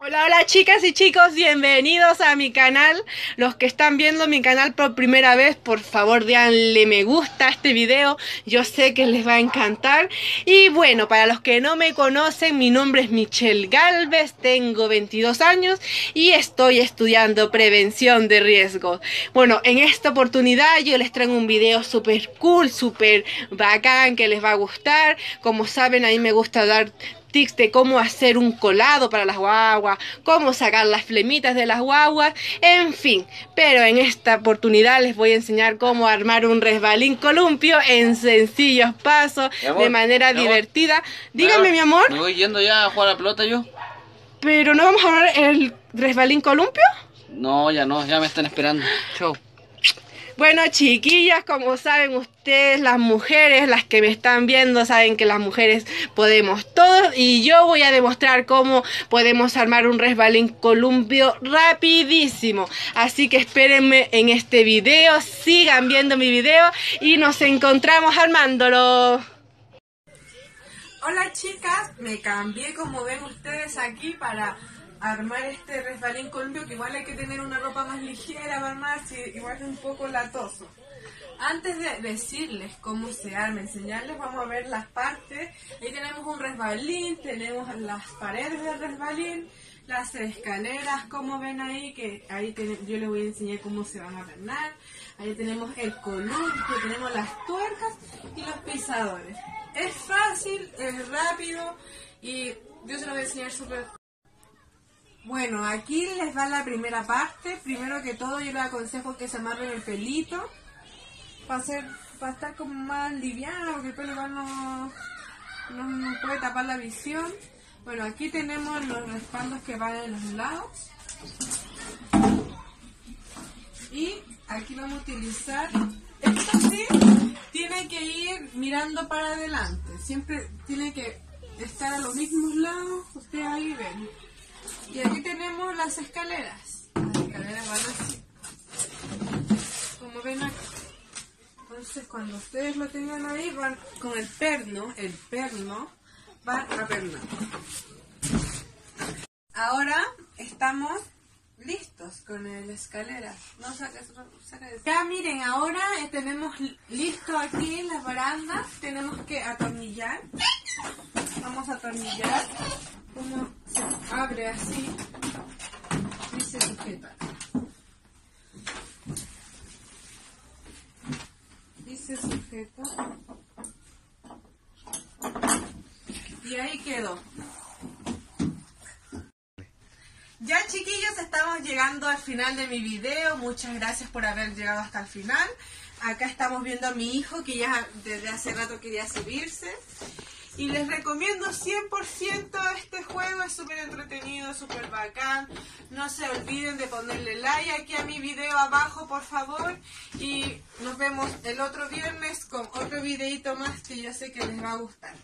Hola, hola chicas y chicos, bienvenidos a mi canal. Los que están viendo mi canal por primera vez, por favor denle me gusta a este video. Yo sé que les va a encantar. Y bueno, para los que no me conocen, mi nombre es Michelle Galvez, tengo 22 años y estoy estudiando prevención de riesgos. Bueno, en esta oportunidad yo les traigo un video súper cool, súper bacán que les va a gustar. Como saben, a mí me gusta dar tips de cómo hacer un colado para las guaguas, cómo sacar las flemitas de las guaguas, en fin. Pero en esta oportunidad les voy a enseñar cómo armar un resbalín columpio en sencillos pasos, de manera divertida. Dígame, mi amor. Me voy yendo ya a jugar a la pelota yo. Pero no vamos a armar el resbalín columpio. No, ya no, ya me están esperando. Chau. Bueno, chiquillas, como saben ustedes, las mujeres, las que me están viendo, saben que las mujeres podemos todos y yo voy a demostrar cómo podemos armar un resbalín columpio rapidísimo. Así que espérenme en este video, sigan viendo mi video y nos encontramos armándolo. Hola chicas, me cambié como ven ustedes aquí para armar este resbalín columpio que igual hay que tener una ropa más ligera para armar, igual es un poco latoso. Antes de decirles cómo se arma, enseñarles, vamos a ver las partes. Ahí tenemos un resbalín, tenemos las paredes del resbalín, las escaleras, como ven ahí, que ahí yo les voy a enseñar cómo se van a armar. Ahí tenemos el columpio, tenemos las tuercas y los pisadores. Es fácil, es rápido y yo se lo voy a enseñar súper bueno, aquí les va la primera parte. Primero que todo yo les aconsejo que se amarren el pelito. Para, estar como más liviano, porque el pelo igual no, no, puede tapar la visión. Bueno, aquí tenemos los respaldos que van en los lados. Y aquí vamos a utilizar... Esto sí, tiene que ir mirando para adelante. Siempre tiene que estar a los mismos lados. Ustedes ahí ven. Y aquí tenemos las escaleras. Las escaleras van así. Como ven aquí. Entonces cuando ustedes lo tengan ahí, van con el perno, el perno, van a pernar. Ahora estamos listos con la escalera. No saques, Ya miren, ahora tenemos listo aquí las barandas. Tenemos que atornillar. Vamos a atornillar abre así y se sujeta. Y se sujeta. Y ahí quedó. Ya chiquillos, estamos llegando al final de mi video. Muchas gracias por haber llegado hasta el final. Acá estamos viendo a mi hijo que ya desde hace rato quería subirse. Y les recomiendo 100% este juego, es súper entretenido, súper bacán. No se olviden de ponerle like aquí a mi video abajo, por favor. Y nos vemos el otro viernes con otro videito más que yo sé que les va a gustar.